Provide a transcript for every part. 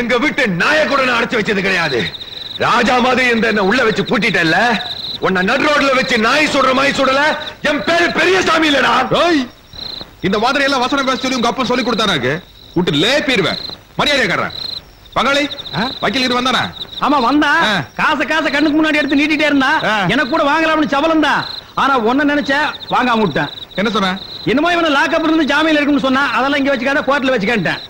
எங்க வீட்டு நாய கூட நான் அடைச்சு வச்சது கிடையாது. ராஜா மாதிரி இந்த என்ன உள்ள வச்சு பூட்டிட்டல்ல? உன்னை நடு ரோட்ல வச்சு நாய் சுடுற மாதிரி சுடல? என் பேரு பெரியசாமி இல்லடா. ஓய் இந்த மாதிரி எல்லாம் வசனம் பேச சொல்லி உங்க அப்பா சொல்லி கொடுத்தாராக்கு விட்டு லேப்பிடுவேன். மரியாதை காட்டுறேன் பங்காளி வக்கீல் கிட்ட வந்தானா? ஆமா வந்தா. காசை காசை கண்ணுக்கு முன்னாடி எடுத்து நீட்டிட்டே இருந்தா. எனக்கு கூட வாங்கலாம்னு சபலம் தான் ஆனா ஒன்ன நினைச்சேன் வாங்காம விட்டேன். என்ன சொன்ன? என்னமோ இவனை லாக்கப் இருந்து ஜாமீன்ல இருக்குன்னு சொன்னா அதெல்லாம் இங்க வச்சுக்காத கோர்ட்ல வச்சுக்கிட்டேன்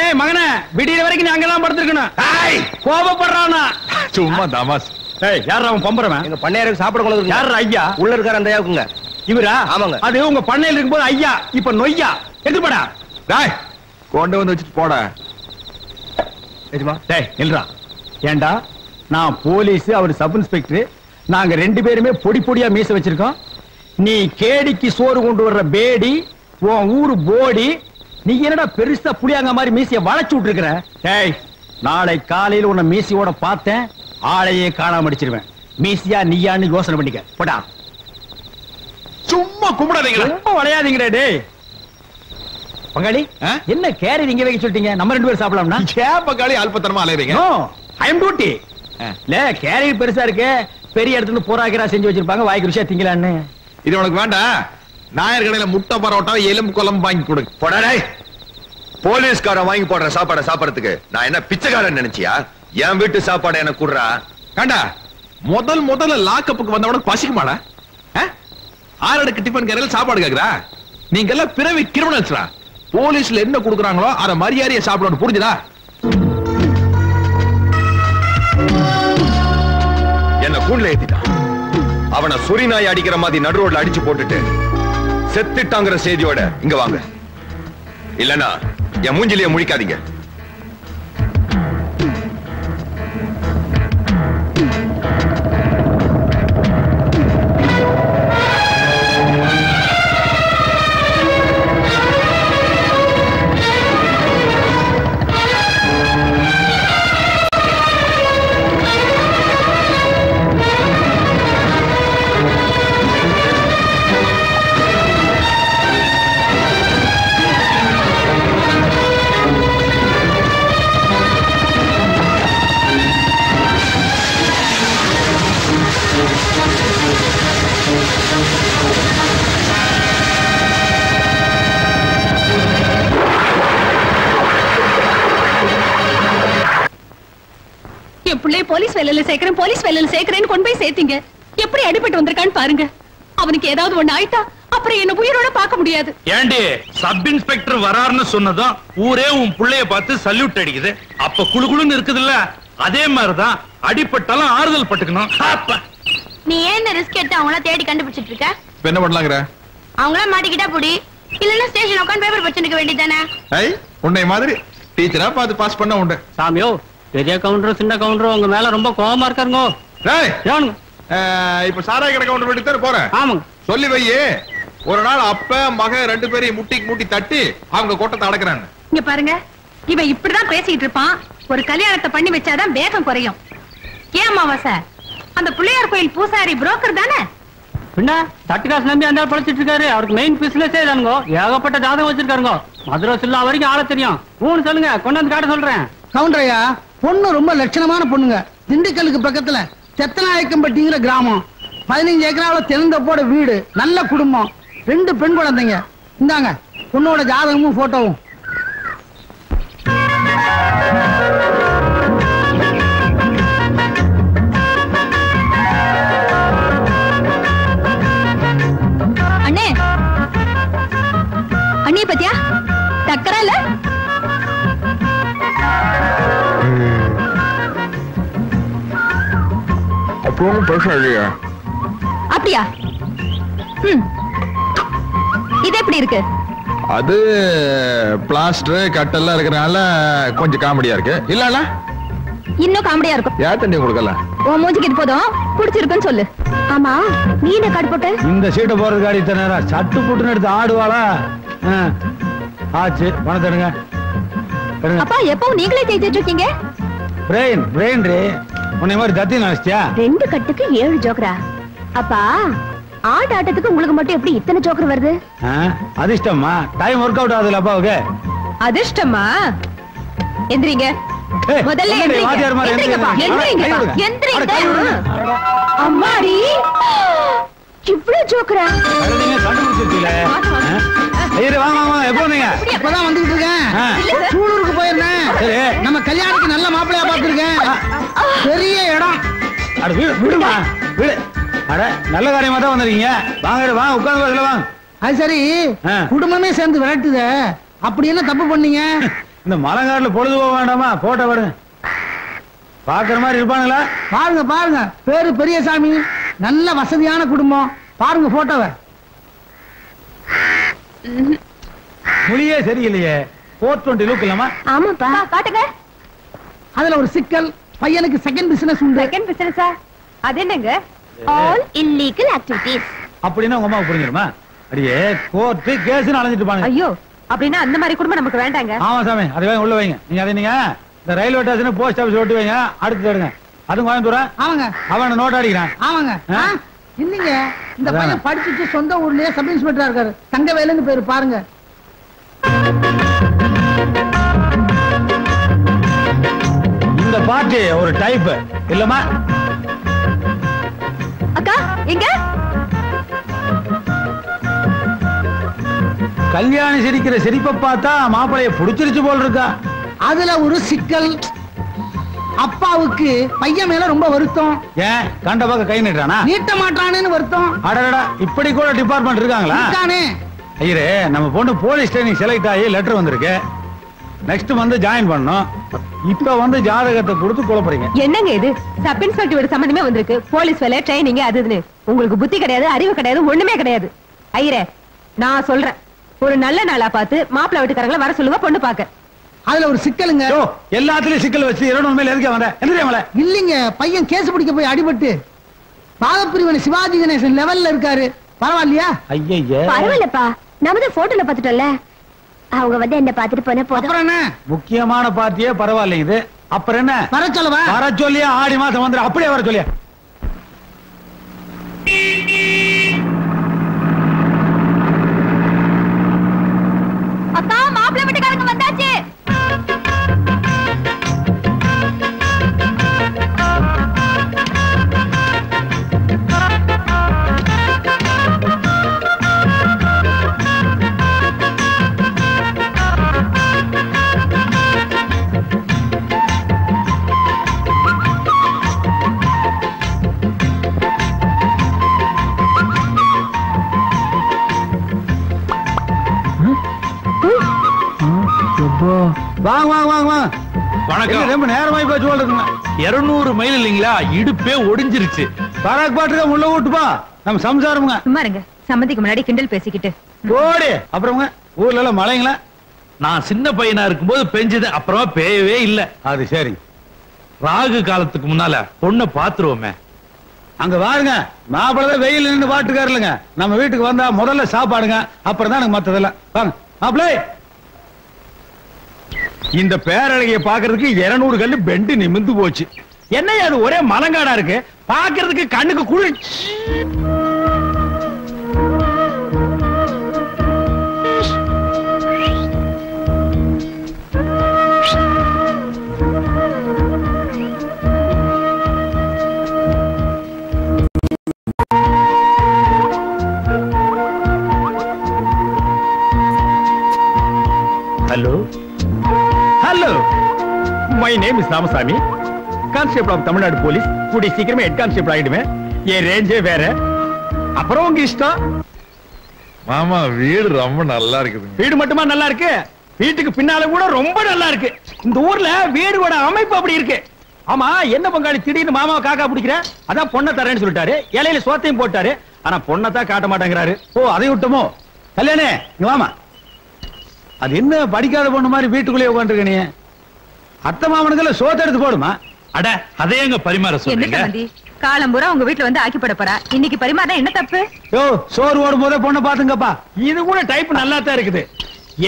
ஏய் மகனே விடிய வரைக்கும் நீ அங்கதான் படுத்திருக்கணும். ஏய், கோபப்படுறானா? சும்மா தமாஸ் ஏய் யார் அவன் பொம்பறவன்? எங்க பண்ணையாருக்கு சாப்பிட கொண்டு யார் ஐயா? உள்ள இருக்கார அந்த ஐயாவுக்குங்க. இவரா? ஆமாங்க. அது உங்க பண்ணையில இருக்கும்போது ஐயா இப்ப நொய்யா. எடுத்துப்படா டாய் கொண்டு வந்து வச்சுட்டு போட. எஜமா. டேய் நில்றா. ஏண்டா? நான் போலீஸ் அவர் சப் இன்ஸ்பெக்டர். நாங்க ரெண்டு பேருமே பொடி பொடியா மீச வச்சிருக்கோம். நீ கேடிக்கு சோறு கொண்டு வர்ற பேடி உன் ஊரு போடி நீ என்னடா பெருசா புளியாங்க மாதிரி மீசைய வளைச்சு விட்டுருக்கிற? டேய் நாளை காலையில உன்னை மீசியோட பார்த்தேன் ஆளையே காணாம அடிச்சிருவேன். மீசியா நீயான்னு யோசனை பண்ணிக்க. போடா. சும்மா கும்பிடாதீங்களா? ரொம்ப வளையாதீங்கடா டேய். பங்காளி? என்ன கேரி நீங்க வைக்க சொல்லிட்டீங்க? நம்ம ரெண்டு பேரும் சாப்பிடலாம்னா? ஏன் பங்காளி அல்பத்தனமா அலையறீங்க? No I am duty. இல்ல கேரியர் பெருசா இருக்கு பெரிய இடத்துல போராக்கிறா செஞ்சு வச்சிருப்பாங்க வாய்க்கு ருசியா திங்கலான்னு. இது உனக்கு வேண்டாம் நாயர் கடையில முட்டை பரோட்டா எலும்பு குழம்பு வாங்கி கொடு. போடா டேய். போலீஸ்காரன் வாங்கி போடுற சாப்பாடை சாப்பிடறதுக்கு நான் என்ன பிச்சைக்காரன் நினைச்சியா? என் வீட்டு சாப்பாடை எனக்கு குடுறா? கண்டா முதல் முதல்ல லாக்கப்புக்கு வந்தவனுக்கு பசிக்குமாடா? ஆ? ஆறடுக்கு டிஃபன் கடையில் சாப்பாடு கேக்குறா நீங்க எல்லாம் பிறவி கிரிமினல்ஸ்ரா போலீஸ்ல என்ன கொடுக்குறாங்களோ அத மரியாதையை சாப்பிடணும் புரிஞ்சுதா? என்ன கூண்ல ஏத்திட்டான். அவனை நாய் அடிக்கிற மாதிரி நடு ரோட்ல அடிச்சு போட்டுட்டு செத்துட்டாங்கிற செய்தியோட இங்க வாங்க. இல்லனா என் மூஞ்சிலேயே முழிக்காதீங்க. போலீஸ் வேலையில சேர்க்கிறேன் போலீஸ் வேலையில சேர்க்கிறேன்னு கொண்டு போய் சேர்த்தீங்க. எப்படி அடிபட்டு வந்திருக்கான்னு பாருங்க. அவனுக்கு ஏதாவது ஒண்ணு ஆயிட்டா அப்புறம் என்ன உயிரோட பார்க்க முடியாது. ஏண்டி சப் இன்ஸ்பெக்டர் வராருன்னு சொன்னதும் ஊரே உன் புள்ளைய பார்த்து சல்யூட் அடிக்குது. அப்ப குளுகுளுன்னு இருக்குதுல்ல அதே மாதிரிதான் அடிப்பட்டாலும் ஆறுதல் பட்டுக்கணும். நீ ஏன் ரிஸ்க் எடுத்து அவங்கள தேடி கண்டுபிடிச்சிட்டு இருக்க? இப்ப என்ன பண்ணலாங்கிற? அவங்கள மாட்டிக்கிட்டா புடி. இல்லன்னா ஸ்டேஷன் உட்காந்து பேப்பர் படிச்சுட்டு வேண்டியதானே உன்னை மாதிரி டீச்சரா பார்த்து பாஸ் பண்ண உண்டு. சாமியோ பெரிய கவுண்டரும் சின்ன கவுண்டரும் உங்க மேல ரொம்ப கோவமா இருக்காருங்கோ. இப்ப சாராய கடை கவுண்டர் வீட்டுக்கு போறேன். ஆமாங்க. சொல்லி வையே ஒரு நாள் அப்ப மக ரெண்டு பேரையும் முட்டிக்கு முட்டி தட்டி அவங்க கோட்டத்தை அடக்குறாங்க. இங்க பாருங்க. இவன் இப்படிதான் பேசிட்டு இருப்பான். ஒரு கல்யாணத்தை பண்ணி வச்சாதான் வேகம் குறையும். ஏன் அமாவாசை? அந்த பிள்ளையார் கோயில் பூசாரி புரோக்கர் தானே? பின்ன தட்டு காசு நம்பி அந்த பழச்சிட்டு இருக்காரு. அவருக்கு மெயின் பிசினஸே தானுங்கோ ஏகப்பட்ட ஜாதகம் வச்சிருக்காருங்கோ. மதுரை சில்லா வரைக்கும் ஆள தெரியும். ஊன்னு சொல்லுங்க கொண்டு வந்து காட்ட சொல்றேன். கவுண்டரையா? பொண்ணு ரொம்ப லட்சணமான பொண்ணுங்க. திண்டுக்கலுக்கு பக்கத்துல செத்தநாயக்கம்பட்டிங்கிற கிராமம். பதினஞ்சு ஏக்கராவில் திறந்தப்போட வீடு நல்ல குடும்பம். ரெண்டு பெண் குழந்தைங்க. இந்தாங்க பொண்ணோட ஜாதகமும் போட்டோவும் அப்பவும் பெருசா இல்லையா அப்படியா? ம். இது எப்படி இருக்கு? அது பிளாஸ்டர் கட்டெல்லாம் இருக்கிறனால கொஞ்சம் காமெடியா இருக்கு. இல்ல இன்னும் காமெடியா இருக்கும். ஏன் தண்ணி கொடுக்கல? உன் மூஞ்சிக்கு இது போதும். பிடிச்சிருக்குன்னு சொல்லு. ஆமா நீ என்ன கார்டு போட்ட? இந்த சீட்டை போறது காடி இத்தனை நேரம் சட்டு புட்டுன்னு எடுத்து ஆடுவாளா? ஆ. ஆச்சு எடுங்க. எடுங்க. அப்பா எப்பவும் நீங்களே தேய்ச்சிட்டு இருக்கீங்க? பிரெயின் பிரெயின் ரே. உன்னை மாதிரி தத்தி நினைச்சியா ரெண்டு கட்டுக்கு ஏழு ஜோக்கரா. அப்பா ஆட்ட ஆட்டத்துக்கு உங்களுக்கு மட்டும் எப்படி இத்தனை ஜோக்கர் வருது? அதிர்ஷ்டமா டைம் ஒர்க் அவுட் ஆகுதுல அப்பாவுக்கு. அதிர்ஷ்டமா எந்திரிங்க. முதல்ல. அம்மாடி. இவ்ளோ ஜோக்கரா. கண்டுபிடிச்சிருக்கீங்களே. ஐயரே, வாங்க வாங்க வாங்க. எப்போ வந்தீங்க? இப்பதான் வந்துகிட்டு இருக்கேன்? ஆ. சூலூருக்கு போயிருந்தேன். சரி. நம்ம கல்யாணத்துக்கு நல்ல மாப்பிள்ளையா பார்த்திருக்கேன். பெரிய இடம். அட வீடு வீடுமா? வீடு. அட நல்ல காரியமா தான் வந்திருக்கீங்க. வாங்க இரு, வாங்க உட்கார்ந்து வரல வாங்க. அது சரி. ஆ. குடும்பமே சேர்ந்து விரட்டுதே. அப்படி என்ன தப்பு பண்ணீங்க? இந்த மலைங்காட்டுல பொழுது போக வேண்டாமா? போட்டோ விடுங்க பாக்குற மாதிரி இருப்பானுங்களா பாருங்க பாருங்க. பேரு பெரியசாமி. நல்ல வசதியான குடும்பம். பாருங்க போட்டோவை. மொழியே சரியில்லையே. போர் டுவெண்ட்டி லுக் இல்லாமா ஆமாப்பா காட்டுங்க. அதுல ஒரு சிக்கல். பையனுக்கு செகண்ட் பிசினஸ் உண்டு. செகண்ட் பிசினஸா அது என்னங்க? ஆல் இல்லீகல் ஆக்டிவிட்டீஸ் அப்படின்னா உங்க அம்மாவுக்கு புரிஞ்சிருமா? அடியே கோர்ட்டு கேஸ்னு அலைஞ்சிட்டு பாருங்க ஐயோ அப்படின்னா அந்த மாதிரி குடும்பம் நமக்கு வேண்டாங்க. ஆமா சாமி. அதை வாங்கி உள்ள வைங்க. நீங்க அதை நீங்க இந்த ரயில்வே ஸ்டேஷன் போஸ்ட் ஆபீஸ் ஒட்டி வைங்க. அடுத்து எடுங்க அதுவும் கோயம்புத்தூரா? ஆமாங்க. அவன் நோட் அடிக்கிறான். ஆமாங்க? இல்லைங்க இந்த. பையன் படிச்சுட்டு சொந்த ஊர்லயே சப் இன்ஸ்பெக்டரா இருக்காரு. தங்கவேலுன்னு பேரு பாருங்க. இந்த பார்ட்டி ஒரு டைப் இல்லமா அக்கா எங்க? கல்யாணி சிரிக்கிற சிரிப்பை பார்த்தா மாப்பிளைய புடிச்சிருச்சு போல் இருக்கா. அதுல ஒரு சிக்கல். அப்பாவுக்கு பையன் மேல ரொம்ப வருத்தம். ஏன் கண்ட பக்கம் கை நீட்டானா நீட்ட மாட்டானேன்னு வருத்தம். அடடா இப்படி கூட டிபார்ட்மெண்ட் இருக்காங்களா? இருக்கானே. ஐயரே நம்ம பொண்ணு போலீஸ் ட்ரைனிங் செலக்ட் ஆகி லெட்டர் வந்திருக்கு. நெக்ஸ்ட் வந்து ஜாயின் பண்ணோம் இப்ப வந்து ஜாதகத்தை கொடுத்து குழப்பறீங்க என்னங்க இது? சப் இன்ஸ்பெக்டர் வீடு சம்பந்தமே வந்திருக்கு. போலீஸ் வேலை ட்ரைனிங் அது இதுன்னு. உங்களுக்கு புத்தி கிடையாது அறிவு கிடையாது ஒண்ணுமே கிடையாது. ஐயரே நான் சொல்றேன். ஒரு நல்ல நாளா பார்த்து மாப்பிள்ளை வீட்டுக்காரங்களை வர சொல்லுங்க பொண்ணு பாக்க அதுல ஒரு சிக்கலுங்க. எல்லாத்துலயும் சிக்கல் வச்சு இருநூறு மேல எதுக்கு வந்த எந்திரியா மேல இல்லைங்க பையன் கேஸ் பிடிக்க போய் அடிபட்டு பாதப்பிரிவன் சிவாஜி கணேசன் லெவல்ல இருக்காரு. பரவாயில்லையா? ஐயய்ய பரவாயில்லப்பா. நம்ம தான் போட்டோல பாத்துட்டோம்ல அவங்க வந்து என்ன பாத்துட்டு போனா போதும். அப்புறம் என்ன? முக்கியமான பார்ட்டியே பரவாயில்லைங்க இது. அப்புறம் என்ன? வர சொல்லவா? வர சொல்லியா? ஆடி மாசம் வந்துரு. அப்படியே வர சொல்லியா? அக்கா மாப்பிள்ளை வாங்க வாங்க வாங்க வாங்க வணக்கம். ரொம்ப நேரமாயி போச்சு இருநூறு மைல் இல்லைங்களா? இடுப்பே ஒடிஞ்சிருச்சு. பராக் பாட்டுக்க முள்ள விட்டுப்பா நம்ம சம்சாரமுங்க. சும்மா இருங்க. சம்மந்திக்கு முன்னாடி கிண்டல் பேசிக்கிட்டு. ஓடி அப்புறமுங்க ஊர்ல எல்லாம் மழைங்களா? நான் சின்ன பையனா இருக்கும்போது பெஞ்சது அப்புறமா பேயவே இல்ல. அது சரி. ராகு காலத்துக்கு முன்னால பொண்ணை பாத்துருவோமே. அங்க பாருங்க மாப்பிள்ளை வெயில் நின்று பாட்டுக்காருலங்க. நம்ம வீட்டுக்கு வந்தா முதல்ல சாப்பாடுங்க. அப்புறம் தான் எனக்கு மத்ததெல்லாம். வாங்க. மாப்பிள்ளை! இந்த பேரழகிய பாக்குறதுக்கு 200 கல்லு பெண்டு நிமிந்து போச்சு. என்னையா அது ஒரே மலங்காடா இருக்கு? பாக்குறதுக்கு கண்ணுக்கு குளிர்ச்சி name is Ramasamy constable of Tamil Nadu police கூடிய சீக்கிரமே ஹெட் கான்ஸ்டேபிள் ஆயிடுவேன் என் ரேஞ்சே வேற. அப்புறம் உங்க இஷ்டம். மாமா வீடு ரொம்ப நல்லா இருக்குதுங்க வீடு மட்டுமா நல்லா இருக்கு? வீட்டுக்கு பின்னால கூட ரொம்ப நல்லா இருக்கு. இந்த ஊர்ல வீடோட அமைப்பு அப்படி இருக்கு. ஆமா என்ன பங்காளி திடீர்னு மாமாவை காக்கா பிடிக்கிற? அதான் பொண்ணை தரேன்னு சொல்லிட்டாரு. இலையில சோத்தையும் போட்டாரு. ஆனா பொண்ணை தான் காட்ட மாட்டேங்கிறாரு. ஓ அதை விட்டோமோ? கல்யாணே வாமா. அது என்ன படிக்காத பொண்ணு மாதிரி வீட்டுக்குள்ளேயே உட்காந்துருக்க நீ? அத்தை மாமனுக்குள்ள சோத்தை எடுத்து போடுமா? அட அதே எங்க பரிமாற சொல்றீங்க? காலம்பூரா உங்க வீட்டுல வந்து ஆக்கி போட போறா. இன்னைக்கு பரிமாறினா என்ன தப்பு? யோ சோறு ஓடும் போதே பொண்ணை பாத்துங்கப்பா இது கூட டைப் நல்லா தான் இருக்குது.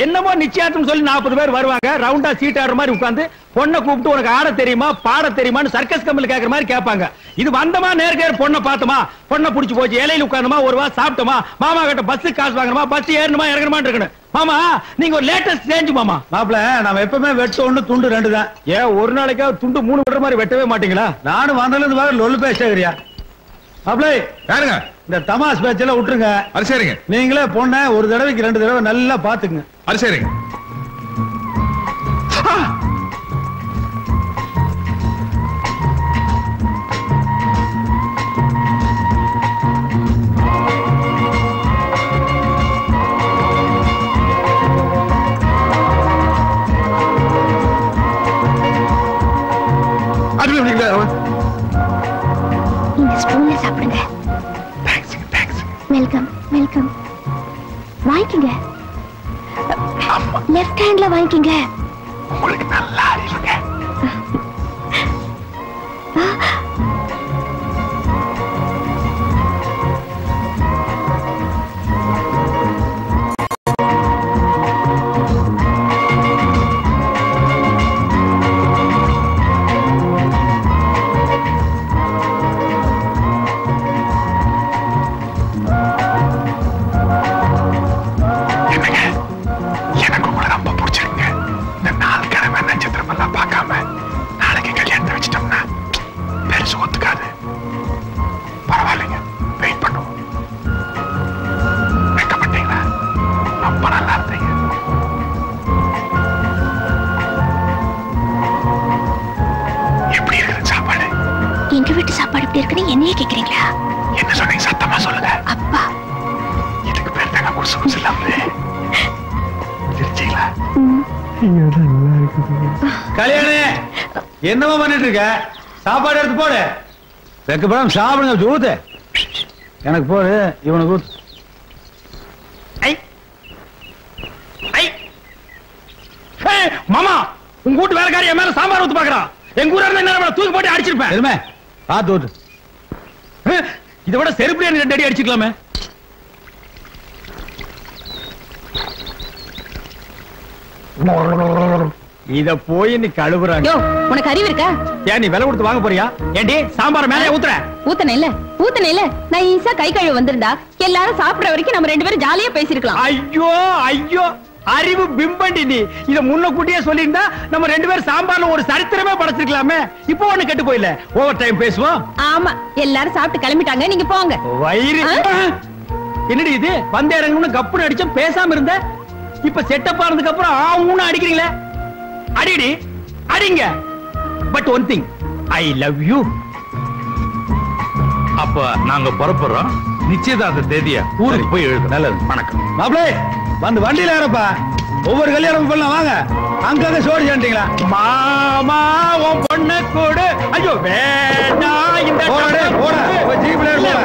என்னமோ நிச்சயார்த்தம் சொல்லி நாற்பது பேர் வருவாங்க. ரவுண்டா சீட் ஆடுற மாதிரி உட்கார்ந்து பொண்ணை கூப்பிட்டு உனக்கு ஆட தெரியுமா பாட தெரியுமான்னு சர்க்கஸ் கம்பெனி கேக்குற மாதிரி கேட்பாங்க. இது வந்தமா நேர்கேர் பொண்ணை பார்த்தோமா? பொண்ணை புடிச்சு போச்சு இலையில உட்கார்ந்தமா? ஒரு வா சாப்பிட்டோமா? மாமா கிட்ட பஸ் காசு வாங்கணுமா? பஸ் ஏறணுமா? இறங்கணுமா இருக்கணும். மாமா நீங்க ஒரு லேட்டஸ்ட் சேஞ்ச் மாமா. மாப்பிள நம்ம எப்பவுமே வெட்டு ஒண்ணு துண்டு ரெண்டு தான் ஏன் ஒரு நாளைக்காவது துண்டு மூணு விடுற மாதிரி வெட்டவே மாட்டீங்களா? நானும் வந்ததுல இருந்து வேற லொல்லு பேசுறியா மாப்பிள யாருங்க? இந்த தமாஸ் பேச்செல்லாம் விட்டுருங்க. அது சரிங்க நீங்களே பொண்ணை ஒரு தடவைக்கு ரெண்டு தடவை நல்லா பாத்துக்குங்க அது சரிங்க வாங்கிக்கீங்க. லெஃப்ட் ஹேண்ட்ல வாங்கிக்கீங்க. என்னையே கேக்குறீங்களா? என்ன சொன்னீங்க? சத்தமா சொல்லுங்க அப்பா. இதுக்கு பேர் தாங்க குசு குசு இல்லாம சிரிச்சீங்களா கல்யாணி என்னமா பண்ணிட்டு இருக்க சாப்பாடு எடுத்து போடு. வெக்கப்படாம சாப்பிடுங்க ஊத்து எனக்கு போடு இவனுக்கு ஊத்து மாமா உங்க வீட்டு வேலைக்காரி என் மேல சாம்பார் ஊத்து பாக்குறான் எங்க ஊரா இருந்தா என்ன தூக்கி போட்டு அடிச்சிருப்பேன். பார்த்து ஊத்து. இதை விட செருப்படி ரெண்டு அடி அடிச்சுக்கலாமே. இத போய் நீ கழுவுறாங்க. உனக்கு அறிவு இருக்கா? ஏன் நீ விலை கொடுத்து வாங்க போறியா? ஏண்டி சாம்பார் மேலே ஊத்துற? ஊத்தன இல்ல ஊத்தன இல்ல. நான் ஈஸா கை கழுவு வந்திருந்தா எல்லாரும் சாப்பிடுற வரைக்கும் நம்ம ரெண்டு பேரும் ஜாலியா பேசிருக்கலாம் ஐயோ ஐயோ. அறிவு பிம்பண்டி நீ. இத முன்ன கூட்டியே சொல்லியிருந்தா நம்ம ரெண்டு பேரும் சாம்பார்ல ஒரு சரித்திரமே படைச்சிருக்கலாமே. இப்போ ஒண்ணு கெட்டு போயில ஓவர் டைம் பேசுவோம். ஆமா எல்லாரும் சாப்பிட்டு கிளம்பிட்டாங்க. நீங்க போங்க. வயிறு? என்னடி இது? வந்த இறங்கணும்னு கப்புன்னு அடிச்சோம் பேசாம இருந்த? இப்ப செட்டப் ஆனதுக்கு அப்புறம் ஆ ஊன்னு அடிக்கிறீங்களே. அடிடி அடிங்க. But one thing I love you அப்ப நாங்க புறப்படுறோம். நிச்சயதார்த்த தேதிய ஊருக்கு போய் எழுது நல்லது. வணக்கம். மாப்பிளே வந்து வண்டியில ஏறப்பா. ஒவ்வொரு கல்யாணம் பண்ணலாம் வாங்க. அங்கங்க சோடி சாண்டிங்களா மாமா உன் பொண்ண கூடு. ஐயோ வேண்டாம் இந்த போடா, போடா. ஜீப்ல போடா.